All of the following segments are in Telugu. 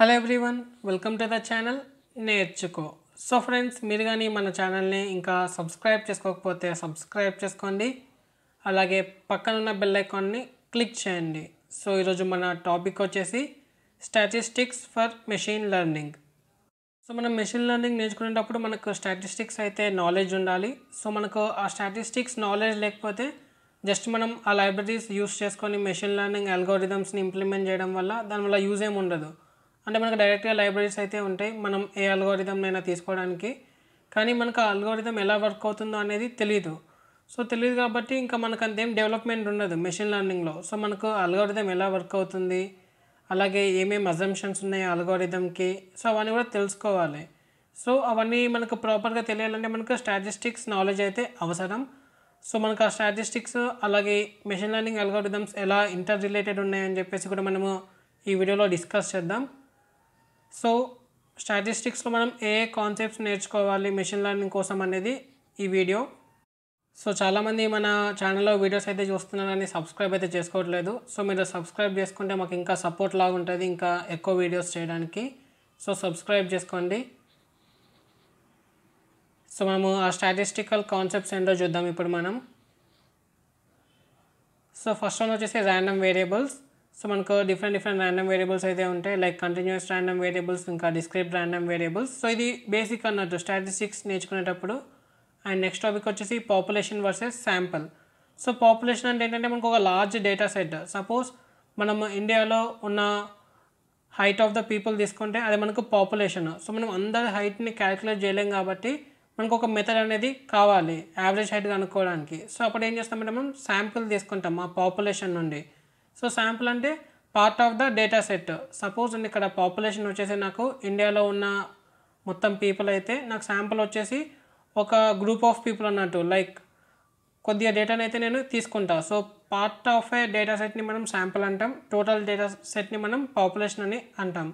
Hello everyone welcome to the channel Nerchuko so friends మీరు కానీ మన ఛానల్ని ఇంకా సబ్స్క్రైబ్ చేసుకోకపోతే సబ్స్క్రైబ్ చేసుకోండి. అలాగే పక్కనున్న బెల్ ఐకాన్ని క్లిక్ చేయండి. సో ఈరోజు మన టాపిక్ వచ్చేసి statistics for machine learning so మనం మెషిన్ లెర్నింగ్ నేర్చుకునేటప్పుడు మనకు స్టాటిస్టిక్స్ అయితే నాలెడ్జ్ ఉండాలి. సో మనకు ఆ స్టాటిస్టిక్స్ నాలెడ్జ్ లేకపోతే జస్ట్ మనం ఆ లైబ్రరీస్ యూస్ చేసుకొని మెషిన్ లెర్నింగ్ అల్గోరిథమ్స్ని ఇంప్లిమెంట్ చేయడం వల్ల దానివల్ల యూజ్ ఏమి ఉండదు. అంటే మనకు డైరెక్ట్గా లైబ్రరీస్ అయితే ఉంటాయి. మనం ఏ అల్గోరిథం అయినా తీసుకోవడానికి. కానీ మనకు ఆ అల్గోరిథం ఎలా వర్క్ అవుతుందో అనేది తెలియదు సో తెలియదు కాబట్టి ఇంకా మనకు అంతేం డెవలప్మెంట్ ఉండదు మెషిన్ లెర్నింగ్లో సో మనకు అల్గోరిథం ఎలా వర్క్ అవుతుంది? అలాగే ఏమేమి అజంప్షన్స్ ఉన్నాయి అల్గోరిథంకి సో అవన్నీ కూడా తెలుసుకోవాలి. సో అవన్నీ మనకు ప్రాపర్గా తెలియాలంటే మనకు స్టాటిస్టిక్స్ నాలెడ్జ్ అయితే అవసరం. సో మనకు ఆ స్టాటిస్టిక్స్ అలాగే మెషిన్ లెర్నింగ్ అల్గోరిథమ్స్ ఎలా ఇంటర్ రిలేటెడ్ ఉన్నాయని చెప్పేసి కూడా మనము ఈ వీడియోలో డిస్కస్ చేద్దాం. సో స్టాటిస్టిక్స్లో మనం ఏ కాన్సెప్ట్స్ నేర్చుకోవాలి మెషిన్ లెర్నింగ్ కోసం అనేది ఈ వీడియో సో చాలామంది మన ఛానల్లో వీడియోస్ అయితే చూస్తున్నారని సబ్స్క్రైబ్ అయితే చేసుకోవట్లేదు. సో మీరు సబ్స్క్రైబ్ చేసుకుంటే మాకు ఇంకా సపోర్ట్ లాగా ఉంటుంది ఇంకా ఎక్కువ వీడియోస్ చేయడానికి. సో సబ్స్క్రైబ్ చేసుకోండి. సో మనము ఆ స్టాటిస్టికల్ కాన్సెప్ట్స్ ఏంటో చూద్దాం ఇప్పుడు మనం. సో ఫస్ట్ వన్ వచ్చేసి ర్యాండమ్ వేరియబుల్స్ సో మనకు డిఫరెంట్ డిఫరెంట్ ర్యాండమ్ వేరియబుల్స్ అయితే ఉంటాయి. లైక్ కంటిన్యూస్ ర్యాండమ్ వేరియబుల్స్ ఇంకా డిస్క్రిప్ట్ ర్యాండమ్ వేరియబుల్స్ సో ఇది బేసిక్ అన్నట్టు స్టాటిస్టిక్స్ నేర్చుకునేటప్పుడు. అండ్ నెక్స్ట్ టాపిక్ వచ్చేసి population versus sample so population అంటే ఏంటంటే మనకు ఒక లార్జ్ డేటా సెట్ సపోజ్ మనం ఇండియాలో ఉన్న హైట్ ఆఫ్ ద పీపుల్ తీసుకుంటే అది మనకు పాపులేషన్ సో మనం అందరి హైట్ని క్యాలిక్యులేట్ చేయలేం కాబట్టి మనకు ఒక మెథడ్ అనేది కావాలి యావరేజ్ హైట్ కనుక్కోవడానికి. సో అప్పుడు ఏం చేస్తామంటే మనం శాంపుల్ తీసుకుంటాం ఆ పాపులేషన్ నుండి. సో శాంపుల్ అంటే part of the data set. Suppose ఇక్కడ పాపులేషన్ వచ్చేసి నాకు ఇండియాలో ఉన్న మొత్తం పీపుల్ అయితే నాకు శాంపుల్ వచ్చేసి ఒక గ్రూప్ ఆఫ్ పీపుల్ అన్నట్టు లైక్ కొద్దిగా డేటాని అయితే నేను తీసుకుంటా. So part of a data సెట్ని మనం శాంపుల్ అంటాం టోటల్ డేటా సెట్ని మనం పాపులేషన్ అని అంటాం.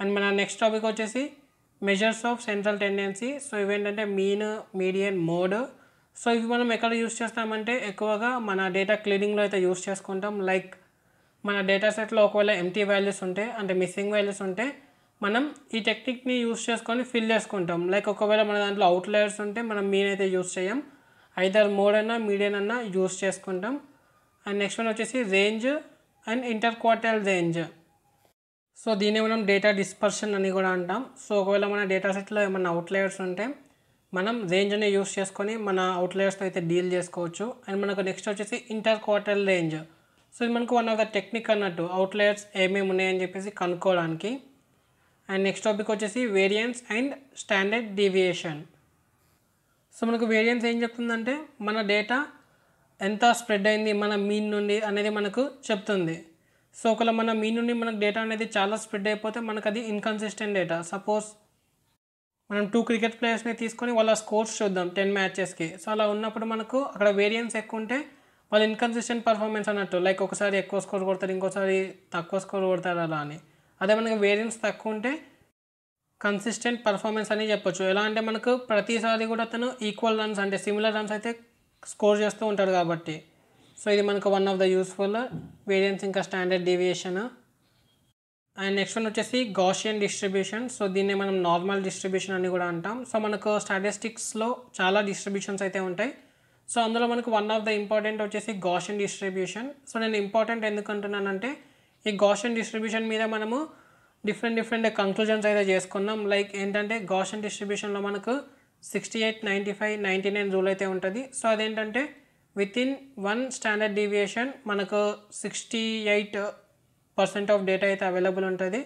అండ్ మన నెక్స్ట్ టాపిక్ వచ్చేసి measures of central tendency. So ఇవేంటంటే మీన్ మీడియన్ మోడ్. సో ఇవి మనం ఎక్కడ యూస్ చేస్తామంటే ఎక్కువగా మన డేటా క్లీనింగ్లో అయితే యూస్ చేసుకుంటాం. లైక్ మన డేటా సెట్లో ఒకవేళ ఎంటీ వాల్యూస్ ఉంటే అంటే మిస్సింగ్ వాల్యూస్ ఉంటే మనం ఈ టెక్నిక్ని యూస్ చేసుకొని ఫిల్ చేసుకుంటాం. లైక్ ఒకవేళ మన దాంట్లో అవుట్లయర్స్ ఉంటే మనం మీన్ అయితే యూస్ చేయం. ఐదర్ మోడ్ అన్నా మీడియన్ అన్నా యూస్ చేసుకుంటాం. అండ్ నెక్స్ట్ వన్ వచ్చేసి range and interquartile range so దీన్ని మనం డేటా డిస్పర్షన్ అని కూడా అంటాం. సో ఒకవేళ మన డేటా సెట్లో ఏమైనా అవుట్లయర్స్ ఉంటే మనం రేంజ్ని యూస్ చేసుకొని మన అవుట్లేయర్స్తో అయితే డీల్ చేసుకోవచ్చు. అండ్ మనకు నెక్స్ట్ వచ్చేసి ఇంటర్ క్వార్టర్ రేంజ్. సో ఇది మనకు వన్ ఆఫ్ ద టెక్నిక్ అన్నట్టు అవుట్లేయర్స్ ఏమేమి ఉన్నాయని చెప్పేసి కనుక్కోవడానికి. అండ్ నెక్స్ట్ టాపిక్ వచ్చేసి variance and standard deviation. So మనకు వేరియన్స్ ఏం చెప్తుందంటే మన డేటా ఎంత స్ప్రెడ్ అయింది మన మీన్ నుండి అనేది మనకు చెప్తుంది. సో ఒకవేళ మన మీన్ నుండి మనకు డేటా అనేది చాలా స్ప్రెడ్ అయిపోతే మనకు అది ఇన్కన్సిస్టెంట్ డేటా. సపోజ్ మనం టూ క్రికెట్ ప్లేయర్స్ని తీసుకొని వాళ్ళ స్కోర్స్ చూద్దాం టెన్ మ్యాచెస్కి సో అలా ఉన్నప్పుడు మనకు అక్కడ వేరియన్స్ ఎక్కువ ఉంటే వాళ్ళు ఇన్కన్సిస్టెంట్ పర్ఫార్మెన్స్ అన్నట్టు లైక్ ఒకసారి ఎక్కువ స్కోర్ కొడతారు ఇంకోసారి తక్కువ స్కోర్ కొడతారు అలా అని. అదే మనకి వేరియన్స్ తక్కువ ఉంటే కన్సిస్టెంట్ పర్ఫార్మెన్స్ అని చెప్పొచ్చు. ఎలా అంటే మనకు ప్రతిసారి కూడా తను ఈక్వల్ రన్స్ అంటే సిమిలర్ రన్స్ అయితే స్కోర్ చేస్తూ ఉంటాడు కాబట్టి. సో ఇది మనకు one of the useful variance ఇంకా standard deviation and next one వచ్చేసి గాషియన్ డిస్ట్రిబ్యూషన్ సో దీన్ని మనం నార్మల్ డిస్ట్రిబ్యూషన్ అని కూడా అంటాం. సో మనకు స్టాటిస్టిక్స్లో చాలా డిస్ట్రిబ్యూషన్స్ అయితే ఉంటాయి. సో అందులో మనకు వన్ ఆఫ్ ద ఇంపార్టెంట్ వచ్చేసి గాషియన్ డిస్ట్రిబ్యూషన్ సో నేను ఇంపార్టెంట్ ఎందుకు అంటున్నానంటే ఈ గాషియన్ డిస్ట్రిబ్యూషన్ మీద మనము డిఫరెంట్ డిఫరెంట్ కంక్లూజన్స్ అయితే చేసుకున్నాం. లైక్ ఏంటంటే గాషన్ డిస్ట్రిబ్యూషన్లో మనకు sixty eight ninety five ninety nine rule అయితే ఉంటుంది. సో అదేంటంటే within one standard deviation మనకు sixty eight percent of data అయితే అవైలబుల్ ఉంటుంది.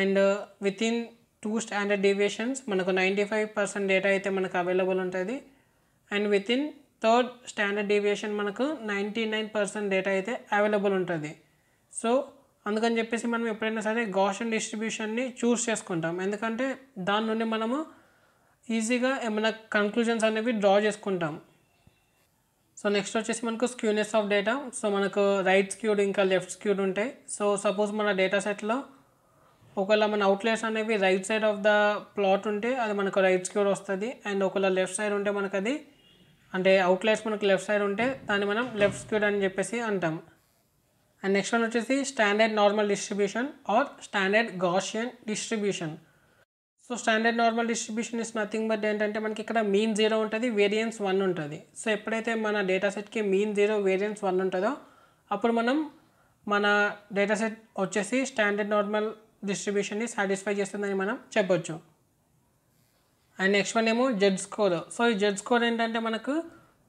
And within two standard deviations మనకు నైంటీ ఫైవ్ పర్సెంట్ డేటా అయితే మనకు అవైలబుల్ ఉంటుంది. And within third standard deviation మనకు నైంటీ నైన్ పర్సెంట్ డేటా అయితే అవైలబుల్ ఉంటుంది. సో అందుకని చెప్పేసి మనం ఎప్పుడైనా సరే గాషన్ డిస్ట్రిబ్యూషన్ని చూస్ చేసుకుంటాం. ఎందుకంటే దాని నుండి మనము ఈజీగా ఏమైనా కంక్లూజన్స్ అనేవి డ్రా చేసుకుంటాం. సో నెక్స్ట్ వచ్చేసి మనకు స్క్యూనెస్ ఆఫ్ డేటా సో మనకు రైట్ స్క్యూడ్ ఇంకా లెఫ్ట్ స్క్యూడ్ ఉంటాయి. సో సపోజ్ మన డేటా సెట్లో ఒకవేళ మన అవుట్లెట్స్ అనేవి right side of the plot ఉంటే అది మనకు రైట్ స్క్యూడ్ వస్తుంది. అండ్ ఒకవేళ లెఫ్ట్ సైడ్ ఉంటే మనకు అది అంటే అవుట్లెట్స్ మనకు లెఫ్ట్ సైడ్ ఉంటే దాన్ని మనం లెఫ్ట్ స్క్యూడ్ అని చెప్పేసి అంటాం. అండ్ నెక్స్ట్ వన్ వచ్చేసి standard normal distribution or standard Gaussian distribution so standard normal distribution is nothing but ఏంటంటే మనకి ఇక్కడ మీన్ జీరో ఉంటుంది వేరియన్స్ వన్ ఉంటుంది. సో ఎప్పుడైతే మన డేటా సెట్కి మీన్ జీరో వేరియన్స్ వన్ ఉంటుందో అప్పుడు మనం మన డేటా సెట్ వచ్చేసి స్టాండర్డ్ నార్మల్ డిస్ట్రిబ్యూషన్ని సాటిస్ఫై చేస్తుందని మనం చెప్పొచ్చు. అండ్ నెక్స్ట్ వన్ ఏమో జెడ్ స్కోర్ సో ఈ జెడ్ స్కోర్ ఏంటంటే మనకు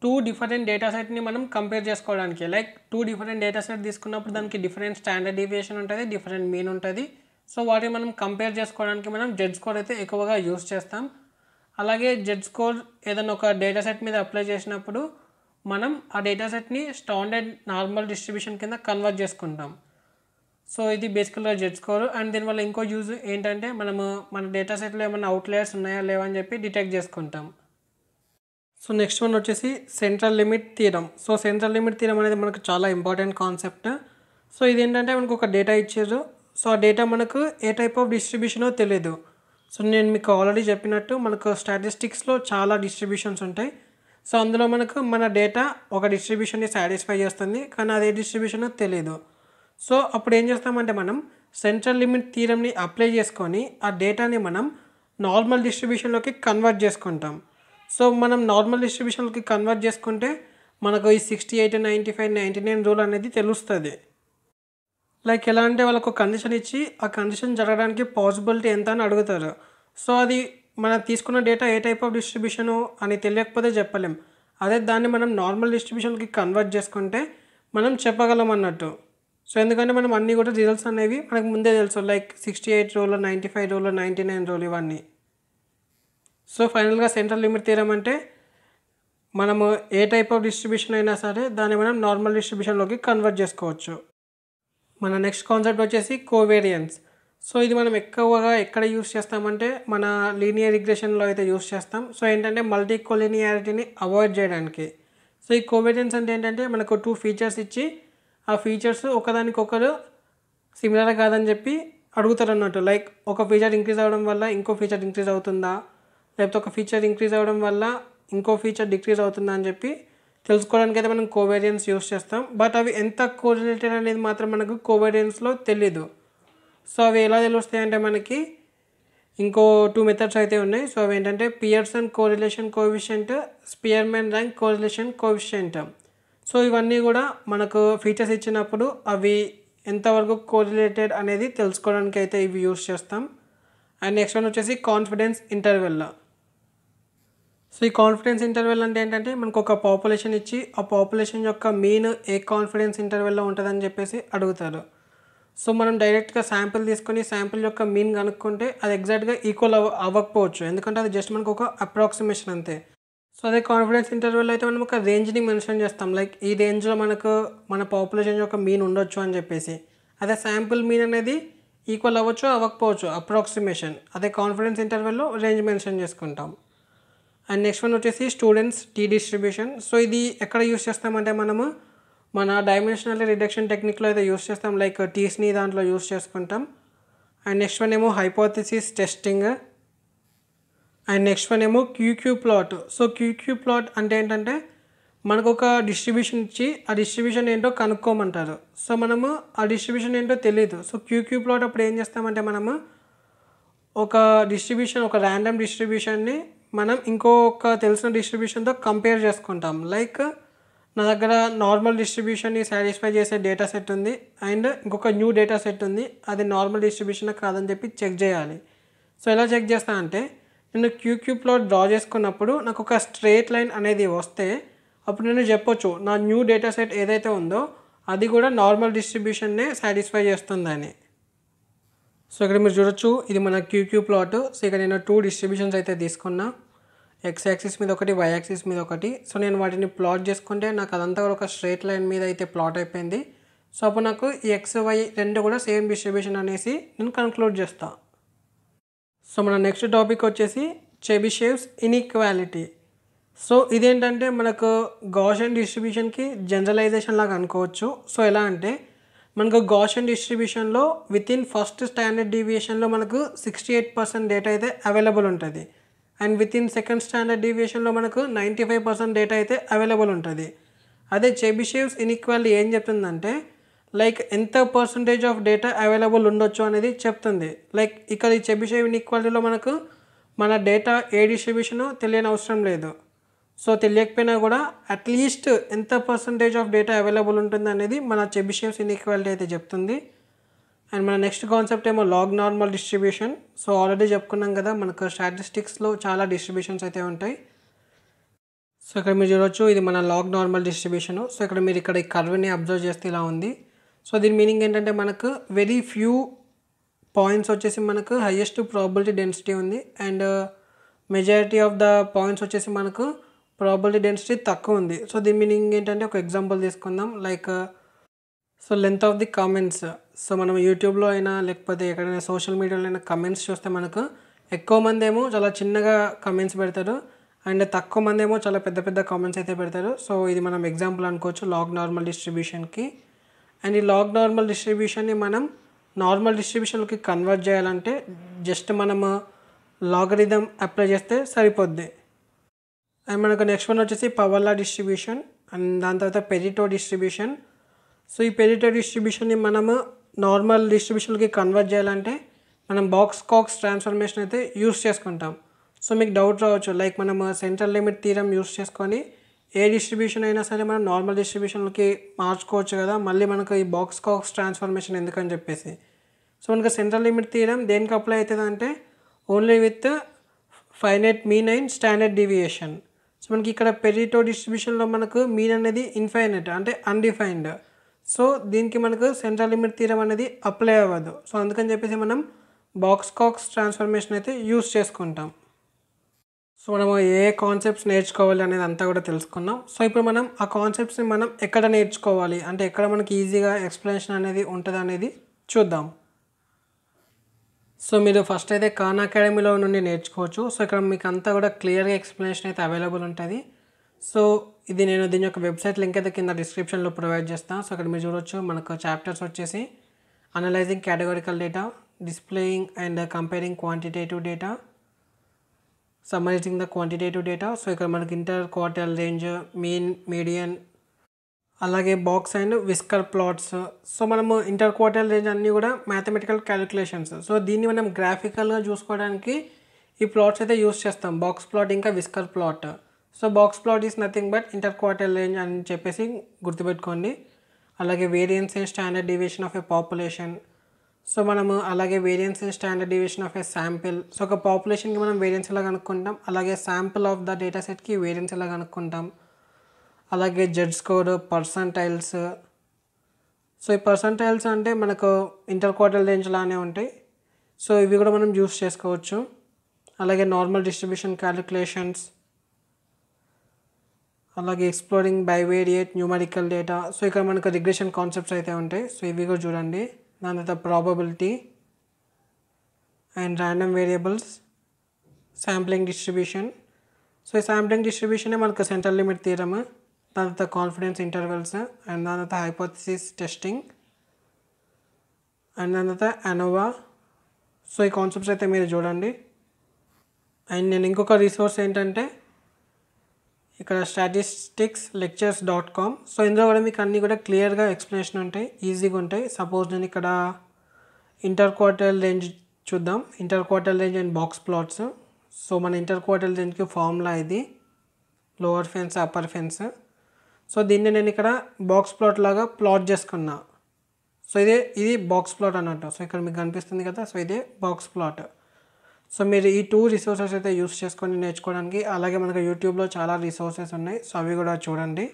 టూ డిఫరెంట్ డేటా సెట్ని మనం కంపేర్ చేసుకోవడానికి. Like two different data set తీసుకున్నప్పుడు దానికి డిఫరెంట్ స్టాండర్డ్ డీవియేషన్ ఉంటుంది డిఫరెంట్ మీన్ ఉంటుంది. సో వాటిని మనం కంపేర్ చేసుకోవడానికి మనం జెడ్ స్కోర్ అయితే ఎక్కువగా యూస్ చేస్తాం. అలాగే జెడ్ స్కోర్ ఏదైనా ఒక డేటా సెట్ మీద అప్లై చేసినప్పుడు మనం ఆ డేటా సెట్ని స్టాండర్డ్ నార్మల్ డిస్ట్రిబ్యూషన్ కింద కన్వర్ట్ చేసుకుంటాం. సో ఇది బేసికల్గా జెడ్ స్కోర్ అండ్ దీనివల్ల ఇంకో యూజ్ ఏంటంటే మనము మన డేటా సెట్లో ఏమైనా అవుట్లేయర్స్ ఉన్నాయా లేవా అని చెప్పి డిటెక్ట్ చేసుకుంటాం. సో నెక్స్ట్ వన్ వచ్చేసి central limit theorem so central limit theorem అనేది మనకు చాలా ఇంపార్టెంట్ కాన్సెప్ట్ సో ఇది ఏంటంటే మనకు ఒక డేటా ఇచ్చారు. సో ఆ డేటా మనకు ఏ టైప్ ఆఫ్ డిస్ట్రిబ్యూషనో తెలియదు సో నేను మీకు ఆల్రెడీ చెప్పినట్టు మనకు స్టాటిస్టిక్స్లో చాలా డిస్ట్రిబ్యూషన్స్ ఉంటాయి. సో అందులో మనకు మన డేటా ఒక డిస్ట్రిబ్యూషన్ని సాటిస్ఫై చేస్తుంది కానీ అదే డిస్ట్రిబ్యూషనో తెలియదు సో అప్పుడు ఏం చేస్తామంటే మనం సెంట్రల్ లిమిట్ థీరంని అప్లై చేసుకొని ఆ డేటాని మనం నార్మల్ డిస్ట్రిబ్యూషన్లోకి కన్వర్ట్ చేసుకుంటాం. సో మనం నార్మల్ డిస్ట్రిబ్యూషన్లోకి కన్వర్ట్ చేసుకుంటే మనకు ఈ sixty eight ninety five ninety nine rule అనేది తెలుస్తుంది. లైక్ ఎలా అంటే వాళ్ళకు కండిషన్ ఇచ్చి ఆ కండిషన్ జరగడానికి పాసిబిలిటీ ఎంత అని అడుగుతారు. సో అది మనం తీసుకున్న డేటా ఏ టైప్ ఆఫ్ డిస్ట్రిబ్యూషను అని తెలియకపోతే చెప్పలేం. అదే దాన్ని మనం నార్మల్ డిస్ట్రిబ్యూషన్కి కన్వర్ట్ చేసుకుంటే మనం చెప్పగలం అన్నట్టు. సో ఎందుకంటే మనం అన్నీ కూడా రిజల్ట్స్ అనేవి మనకు ముందే తెలుసు. లైక్ సిక్స్టీ ఎయిట్ రోలో నైంటీ ఫైవ్ రోలో నైంటీ నైన్ రోల్ ఇవన్నీ సో ఫైనల్గా సెంట్రల్ లిమిట్ తీరం అంటే మనము ఏ టైప్ ఆఫ్ డిస్ట్రిబ్యూషన్ అయినా సరే దాన్ని మనం నార్మల్ డిస్ట్రిబ్యూషన్లోకి కన్వర్ట్ చేసుకోవచ్చు. మన నెక్స్ట్ కాన్సెప్ట్ వచ్చేసి కోవేరియన్స్ సో ఇది మనం ఎక్కువగా ఎక్కడ యూస్ చేస్తామంటే మన లీనియర్ రిగ్రెషన్లో అయితే యూస్ చేస్తాం. సో ఏంటంటే మల్టీ కోలినియారిటీని అవాయిడ్ చేయడానికి. సో ఈ కోవేరియన్స్ అంటే ఏంటంటే మనకు టూ ఫీచర్స్ ఇచ్చి ఆ ఫీచర్స్ ఒకదానికొకరు సిమిలర్ కాదని చెప్పి అడుగుతారు అన్నట్టు లైక్ ఒక ఫీచర్ ఇంక్రీజ్ అవ్వడం వల్ల ఇంకో ఫీచర్ ఇంక్రీజ్ అవుతుందా? లేకపోతే ఒక ఫీచర్ ఇంక్రీజ్ అవ్వడం వల్ల ఇంకో ఫీచర్ డిక్రీజ్ అవుతుందా అని చెప్పి తెలుసుకోవడానికి అయితే మనం కోవేరియన్స్ యూస్ చేస్తాం. బట్ అవి ఎంత కోరిలేటెడ్ అనేది మాత్రం మనకు కోవేరియన్స్లో తెలీదు. సో అవి ఎలా తెలుస్తాయంటే మనకి ఇంకో టూ మెథడ్స్ అయితే ఉన్నాయి. సో అవి ఏంటంటే Pearson correlation coefficient Spearman rank correlation coefficient so ఇవన్నీ కూడా మనకు ఫీచర్స్ ఇచ్చినప్పుడు అవి ఎంతవరకు కోరిలేటెడ్ అనేది తెలుసుకోవడానికి అయితే ఇవి యూస్ చేస్తాం. అండ్ నెక్స్ట్ వన్ వచ్చేసి కాన్ఫిడెన్స్ ఇంటర్వెల్ సో ఈ కాన్ఫిడెన్స్ ఇంటర్వెల్ అంటే ఏంటంటే మనకు ఒక పాపులేషన్ ఇచ్చి ఆ పాపులేషన్ యొక్క మీన్ ఏ కాన్ఫిడెన్స్ ఇంటర్వెల్లో ఉంటుందని చెప్పేసి అడుగుతారు. సో మనం డైరెక్ట్గా శాంపిల్ తీసుకొని శాంపిల్ యొక్క మీన్ కనుక్కుంటే అది ఎగ్జాక్ట్గా ఈక్వల్ అవ అవ్వకపోవచ్చు. ఎందుకంటే అది జస్ట్ మనకు ఒక అప్రాక్సిమేషన్ అంతే. సో అదే కాన్ఫిడెన్స్ ఇంటర్వెల్ అయితే మనం ఒక రేంజ్ని మెన్షన్ చేస్తాం. లైక్ ఈ రేంజ్లో మనకు మన పాపులేషన్ యొక్క మీన్ ఉండొచ్చు అని చెప్పేసి. అదే శాంపిల్ మీన్ అనేది ఈక్వల్ అవ్వచ్చు అవ్వకపోవచ్చు అప్రాక్సిమేషన్ అదే కాన్ఫిడెన్స్ ఇంటర్వెల్లో రేంజ్ మెన్షన్ చేసుకుంటాం. అండ్ నెక్స్ట్ వన్ వచ్చేసి స్టూడెంట్స్ టీ డిస్ట్రిబ్యూషన్ సో ఇది ఎక్కడ యూస్ చేస్తామంటే మనము మన డైమెన్షనల్ రిడక్షన్ టెక్నిక్లో అయితే యూస్ చేస్తాం. లైక్ టీస్ని uh, దాంట్లో యూస్ చేసుకుంటాం. అండ్ నెక్స్ట్ వన్ ఏమో hypothesis testing and next one ఏమో QQ plot so QQ plot అంటే ఏంటంటే మనకు ఒక డిస్ట్రిబ్యూషన్ ఇచ్చి ఆ డిస్ట్రిబ్యూషన్ ఏంటో కనుక్కోమంటారు. సో మనము ఆ డిస్ట్రిబ్యూషన్ ఏంటో తెలియదు సో క్యూక్యూ ప్లాట్ అప్పుడు ఏం చేస్తామంటే మనము ఒక డిస్ట్రిబ్యూషన్ ఒక ర్యాండమ్ డిస్ట్రిబ్యూషన్ని మనం ఇంకొక తెలిసిన డిస్ట్రిబ్యూషన్తో కంపేర్ చేసుకుంటాం. లైక్ నా దగ్గర నార్మల్ డిస్ట్రిబ్యూషన్ని సాటిస్ఫై చేసే డేటా సెట్ ఉంది అండ్ ఇంకొక న్యూ డేటా సెట్ ఉంది. అది నార్మల్ డిస్ట్రిబ్యూషన్ కాదని చెప్పి చెక్ చేయాలి. సో ఎలా చెక్ చేస్తా అంటే నేను క్యూక్యూ ప్లాట్ డ్రా చేసుకున్నప్పుడు నాకు ఒక స్ట్రేట్ లైన్ అనేది వస్తే అప్పుడు నేను చెప్పొచ్చు నా న్యూ డేటా సెట్ ఏదైతే ఉందో అది కూడా నార్మల్ డిస్ట్రిబ్యూషన్నే సాటిస్ఫై చేస్తుందని. సో ఇక్కడ మీరు చూడొచ్చు ఇది మన క్యూక్యూ ప్లాట్ సో ఇక్కడ నేను టూ డిస్ట్రిబ్యూషన్స్ అయితే తీసుకున్నా. ఎక్స్ యాక్సిస్ మీద ఒకటి వై యాక్సిస్ మీద ఒకటి. సో నేను వాటిని ప్లాట్ చేసుకుంటే నాకు అదంతా కూడా ఒక స్ట్రేట్ లైన్ మీద అయితే ప్లాట్ అయిపోయింది. సో అప్పుడు నాకు ఈ ఎక్స్ వై రెండు కూడా సేమ్ డిస్ట్రిబ్యూషన్ అనేసి నేను కన్క్లూడ్ చేస్తాను సో మన నెక్స్ట్ టాపిక్ వచ్చేసి చెబిషేవ్స్ ఇన్ఈక్వాలిటీ సో ఇదేంటంటే మనకు గాషన్ డిస్ట్రిబ్యూషన్కి జనరలైజేషన్ లాగా అనుకోవచ్చు. సో ఎలా అంటే మనకు గాషన్ డిస్ట్రిబ్యూషన్లో విత్ ఇన్ ఫస్ట్ స్టాండర్డ్ డీవియేషన్లో మనకు సిక్స్టీ ఎయిట్ పర్సెంట్ డేటా అయితే అవైలబుల్ ఉంటుంది. And within second standard డీవియేషన్లో మనకు నైంటీ ఫైవ్ పర్సెంట్ డేటా అయితే అవైలబుల్ ఉంటుంది. అదే చెబిషేవ్స్ ఇన్ఈక్వాలిటీ ఏం చెప్తుందంటే లైక్ ఎంత పర్సంటేజ్ ఆఫ్ డేటా అవైలబుల్ ఉండొచ్చు అనేది చెప్తుంది. లైక్ ఇక్కడ ఈ చెబిషేవ్ ఇన్ఈక్వాలిటీలో మనకు మన డేటా ఏ డిస్ట్రిబ్యూషన్ తెలియని అవసరం లేదు. సో తెలియకపోయినా కూడా అట్లీస్ట్ ఎంత పర్సంటేజ్ ఆఫ్ డేటా అవైలబుల్ ఉంటుంది అనేది మన చెబిషేవ్స్ ఇన్ఈక్వాలిటీ అయితే చెప్తుంది. అండ్ మన నెక్స్ట్ కాన్సెప్ట్ ఏమో log normal distribution so already చెప్పుకున్నాం కదా మనకు స్టాటిస్టిక్స్లో చాలా డిస్ట్రిబ్యూషన్స్ అయితే ఉంటాయి. సో ఇక్కడ మీరు చూడొచ్చు ఇది మన లాగ్ నార్మల్ డిస్ట్రిబ్యూషన్ సో ఇక్కడ మీరు ఇక్కడ ఈ కర్వ్ని అబ్జర్వ్ చేస్తే ఇలా ఉంది. సో దీని మీనింగ్ ఏంటంటే మనకు వెరీ ఫ్యూ పాయింట్స్ వచ్చేసి మనకు హయ్యెస్ట్ ప్రాబిలిటీ డెన్సిటీ ఉంది. And majority of the points వచ్చేసి మనకు ప్రాబిలిటీ డెన్సిటీ తక్కువ ఉంది. సో దీని మీనింగ్ ఏంటంటే ఒక ఎగ్జాంపుల్ తీసుకుందాం. Like so length of the comments so మనం యూట్యూబ్లో అయినా లేకపోతే ఎక్కడైనా సోషల్ మీడియాలో అయినా కమెంట్స్ చూస్తే మనకు ఎక్కువ మంది ఏమో చాలా చిన్నగా కమెంట్స్ పెడతారు. అండ్ తక్కువ మంది ఏమో చాలా పెద్ద పెద్ద కామెంట్స్ అయితే పెడతారు. సో ఇది మనం ఎగ్జాంపుల్ అనుకోవచ్చు లాగ్ నార్మల్ డిస్ట్రిబ్యూషన్కి అండ్ ఈ లాగ్ నార్మల్ డిస్ట్రిబ్యూషన్ని మనం నార్మల్ డిస్ట్రిబ్యూషన్కి కన్వర్ట్ చేయాలంటే జస్ట్ మనము లాగరిథం అప్లై చేస్తే సరిపోద్ది. అండ్ మనకు నెక్స్ట్ వన్ వచ్చేసి పవర్లా డిస్ట్రిబ్యూషన్ అండ్ దాని తర్వాత పెరిటో డిస్ట్రిబ్యూషన్ సో ఈ పెరిటో డిస్ట్రిబ్యూషన్ని మనము నార్మల్ డిస్ట్రిబ్యూషన్కి కన్వర్ట్ చేయాలంటే మనం బాక్స్ కాక్స్ ట్రాన్స్ఫర్మేషన్ అయితే యూస్ చేసుకుంటాం. సో మీకు డౌట్ రావచ్చు. లైక్ మనం సెంట్రల్ లిమిట్ తీరం యూస్ చేసుకొని ఏ డిస్ట్రిబ్యూషన్ అయినా సరే మనం నార్మల్ డిస్ట్రిబ్యూషన్కి మార్చుకోవచ్చు కదా. మళ్ళీ మనకు ఈ బాక్స్ కాక్స్ ట్రాన్స్ఫర్మేషన్ ఎందుకని చెప్పేసి. సో మనకు సెంట్రల్ లిమిట్ తీయడం దేనికి అప్లై అవుతుంది అంటే only with finite mean and standard deviation so మనకి ఇక్కడ పెరిటో డిస్ట్రిబ్యూషన్లో మనకు మీన్ అనేది ఇన్ఫైనైట్ అంటే అన్డిఫైన్డ్ సో దీనికి మనకు సెంట్రల్ లిమిట్ తీరం అనేది అప్లై అవ్వదు. సో అందుకని చెప్పేసి మనం బాక్స్ కాక్స్ ట్రాన్స్ఫర్మేషన్ అయితే యూస్ చేసుకుంటాం. సో మనం ఏ కాన్సెప్ట్స్ నేర్చుకోవాలి అనేది అంతా కూడా తెలుసుకున్నాం. సో ఇప్పుడు మనం ఆ కాన్సెప్ట్స్ని మనం ఎక్కడ నేర్చుకోవాలి? అంటే ఎక్కడ మనకి ఈజీగా ఎక్స్ప్లెనేషన్ అనేది ఉంటుంది అనేది చూద్దాం. సో మీరు ఫస్ట్ అయితే ఖాన్ అకాడమీలో నుండి నేర్చుకోవచ్చు. సో ఇక్కడ మీకు అంతా కూడా క్లియర్గా ఎక్స్ప్లెనేషన్ అయితే అవైలబుల్ ఉంటుంది. సో ఇది నేను దీని యొక్క వెబ్సైట్ లింక్ అయితే కింద డిస్క్రిప్షన్లో ప్రొవైడ్ చేస్తాను సో అక్కడ మీరు చూడొచ్చు. మనకు చాప్టర్స్ వచ్చేసి analysing categorical data displaying and comparing quantitative data summarising the quantitative data so ఇక్కడ మనకి inter quartile range mean median అలాగే box and whisker plots so మనము ఇంటర్ క్వార్టల్ రేంజ్ అన్నీ కూడా మ్యాథమెటికల్ క్యాలిక్యులేషన్స్ సో దీన్ని మనం గ్రాఫికల్గా చూసుకోవడానికి ఈ ప్లాట్స్ అయితే యూస్ చేస్తాం. బాక్స్ ప్లాట్ ఇంకా whisker plot so box plot is nothing but interquartile range అని చెప్పేసి గుర్తుపెట్టుకోండి. అలాగే variance and standard deviation of a population so మనము అలాగే variance and standard deviation of a sample so ఒక పాపులేషన్కి మనం వేరియన్స్ ఎలా కనుక్కుంటాం? అలాగే శాంపిల్ ఆఫ్ ద డేటా సెట్కి వేరియన్స్ ఎలా కనుక్కుంటాం? అలాగే జెడ్ స్కోర్ పర్సంటైల్స్ సో ఈ పర్సంటైల్స్ అంటే మనకు ఇంటర్ క్వార్టర్ రేంజ్ లానే ఉంటాయి. సో ఇవి కూడా మనం యూస్ చేసుకోవచ్చు. అలాగే నార్మల్ డిస్ట్రిబ్యూషన్ క్యాలిక్యులేషన్స్ అలాగే exploring bivariate numerical data so ఇక్కడ మనకు రిగ్రెషన్ కాన్సెప్ట్స్ అయితే ఉంటాయి. సో ఇవి కూడా చూడండి. దాని తర్వాత probability and random variables sampling distribution so ఈ శాంప్లింగ్ డిస్ట్రిబ్యూషనే మనకు సెంట్రల్ లిమిట్ తీయడము దాని తర్వాత కాన్ఫిడెన్స్ ఇంటర్వెల్స్ అండ్ దాని తర్వాత హైపోథసిస్ టెస్టింగ్ అండ్ దాని తర్వాత అనోవా సో ఈ కాన్సెప్ట్స్ అయితే మీరు చూడండి. అండ్ నేను ఇంకొక రిసోర్స్ ఏంటంటే ఇక్కడ statistics lectures dot com so ఇందులో కూడా మీకు అన్నీ కూడా క్లియర్గా ఎక్స్ప్లెనేషన్ ఉంటాయి ఈజీగా ఉంటాయి. సపోజ్ నేను ఇక్కడ ఇంటర్ క్వార్టర్ రేంజ్ చూద్దాం. Inter quarter range and box plots so మన ఇంటర్ క్వార్టర్ రేంజ్కి ఫార్ములా ఇది lower fence upper fence so దీన్ని నేను ఇక్కడ బాక్స్ ప్లాట్ లాగా ప్లాట్ చేసుకున్నా. సో ఇదే ఇది బాక్స్ ప్లాట్ అన్నట్టు. సో ఇక్కడ మీకు కనిపిస్తుంది కదా? సో ఇదే బాక్స్ ప్లాట్ సో మీరు ఈ టూ రిసోర్సెస్ అయితే యూస్ చేసుకొని నేర్చుకోవడానికి అలాగే మనకు యూట్యూబ్లో చాలా రిసోర్సెస్ ఉన్నాయి. సో అవి కూడా చూడండి.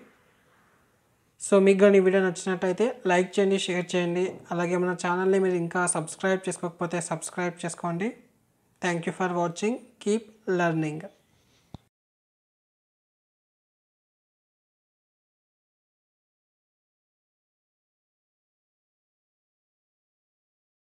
సో మీకు కానీ ఈ వీడియో నచ్చినట్టయితే లైక్ చేయండి షేర్ చేయండి. అలాగే మన ఛానల్ని మీరు ఇంకా సబ్స్క్రైబ్ చేసుకోకపోతే సబ్స్క్రైబ్ చేసుకోండి. Thank you for watching keep learning